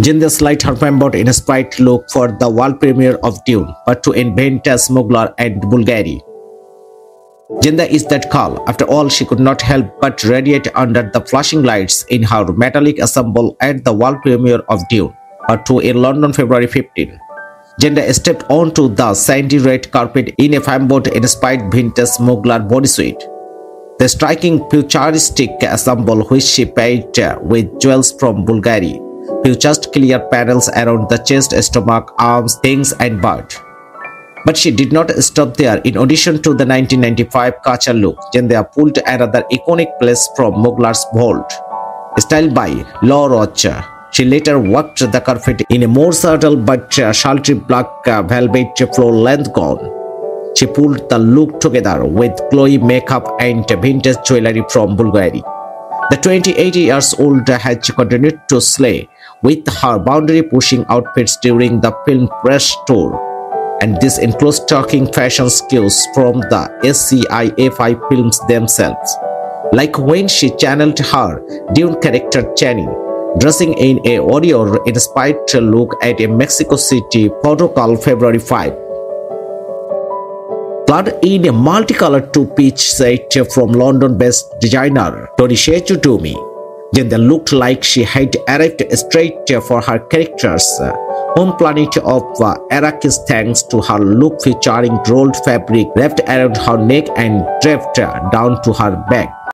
Zendaya slight her member in a sprite look for the world premiere of Dune, but to invent a Mugler and Bulgari. Zendaya is that call. After all, she could not help but radiate under the flashing lights in her metallic assemble at the world premiere of Dune, Part 2 in London, February 15. Zendaya stepped onto the sandy red carpet in a flamboyant-inspired vintage Mugler bodysuit. The striking futuristic assemble which she paid with jewels from Bulgari just clear panels around the chest, stomach, arms, things and butt. But she did not stop there. In addition to the 1995 Kacha look, Zendaya pulled another iconic place from Mugler's vault. Styled by Law Roach, she later worked the carpet in a more subtle but uh, sultry black uh, velvet floor-length gown. She pulled the look together with glowy makeup and vintage jewelry from Bulgari. The 28 years old had continued to slay with her boundary pushing outfits during the film press tour. And this includes talking fashion skills from the SCIFI films themselves. Like when she channeled her Dune character Chani, dressing in a warrior-inspired look at a Mexico City photo call February 5 clad in a multicolored two-piece set from London-based designer Tony Tori Shechutumi. Zendaya looked like she had arrived straight for her character's home planet of uh, Arrakis thanks to her look featuring rolled fabric wrapped around her neck and draped down to her back.